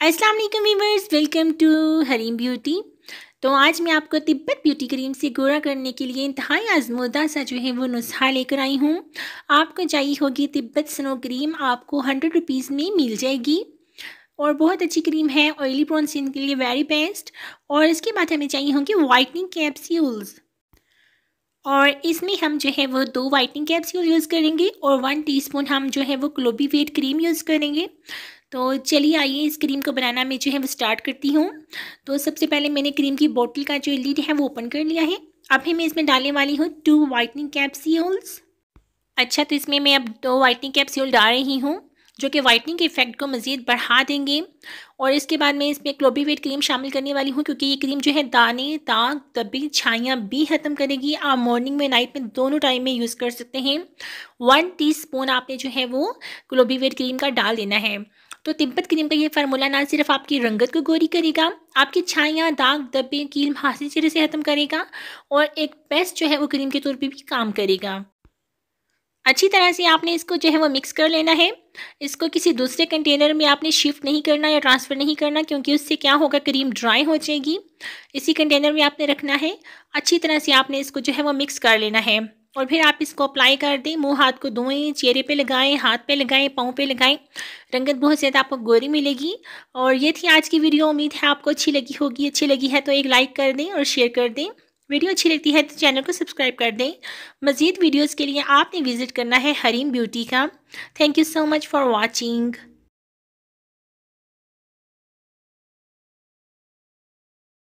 अस्सलाम वालेकुम viewers welcome to Hareem beauty. तो आज मैं आपको तिब्बत ब्यूटी क्रीम से गोरा करने के लिए इंतहाई आजमूदा सा जो है वो नुस्खा लेकर आई हूँ। आपको चाहिए होगी तिब्बत स्नो क्रीम, आपको हंड्रेड रुपीज़ में मिल जाएगी। और बहुत अच्छी क्रीम है ऑयली प्रोन स्किन के लिए वेरी बेस्ट और इसके बाद हमें चाहिए होंगे वाइटनिंग कैप्सूल्स और इसमें हम जो है वो दो वाइटनिंग कैप्सूल यूज़ करेंगे और वन टीस्पून हम जो है वो क्लोबी वेट क्रीम यूज़ करेंगे। तो चलिए आइए इस क्रीम को बनाना मैं जो है वो स्टार्ट करती हूँ। तो सबसे पहले मैंने क्रीम की बोतल का जो लीड है वो ओपन कर लिया है। अभी मैं इसमें डालने वाली हूँ टू वाइटनिंग कैप्सूल्स अच्छा तो इसमें मैं अब दो वाइटनिंग कैप्सूल डाल रही हूँ, जो कि वाइटनिंग के इफ़ेक्ट को मज़ीद बढ़ा देंगे। और इसके बाद मैं इसमें क्लोबीवेट क्रीम शामिल करने वाली हूँ, क्योंकि ये क्रीम जो है दाने, दाग दबी छाइयाँ भी ख़त्म करेगी। आप मॉर्निंग में नाइट में दोनों टाइम में यूज़ कर सकते हैं। वन टीस्पून आपने जो है वो क्लोबीवेट क्रीम का डाल देना है। तो तिब्बत क्रीम का ये फार्मूला ना सिर्फ़ आपकी रंगत को गोरी करेगा, आपकी छाइयाँ दाग दबे कील हाथी चेहरे से ख़त्म करेगा और एक बेस्ट जो है वो क्रीम के तौर पर भी काम करेगा। अच्छी तरह से आपने इसको जो है वो मिक्स कर लेना है। इसको किसी दूसरे कंटेनर में आपने शिफ्ट नहीं करना या ट्रांसफ़र नहीं करना क्योंकि उससे क्या होगा क्रीम ड्राई हो जाएगी। इसी कंटेनर में आपने रखना है। अच्छी तरह से आपने इसको जो है वो मिक्स कर लेना है। और फिर आप इसको अप्लाई कर दें। मुँह हाथ को धोएँ, चेहरे पे लगाएँ, हाथ पे लगाएँ, पाँव पे लगाएँ। रंगत बहुत ज़्यादा आपको गोरी मिलेगी। और ये थी आज की वीडियो। उम्मीद है आपको अच्छी लगी होगी। अच्छी लगी है तो एक लाइक कर दें और शेयर कर दें। वीडियो अच्छी लगती है तो चैनल को सब्सक्राइब कर दें। मज़ीद वीडियोज़ के लिए आपने विज़िट करना है हरीम ब्यूटी का। Thank you so much for watching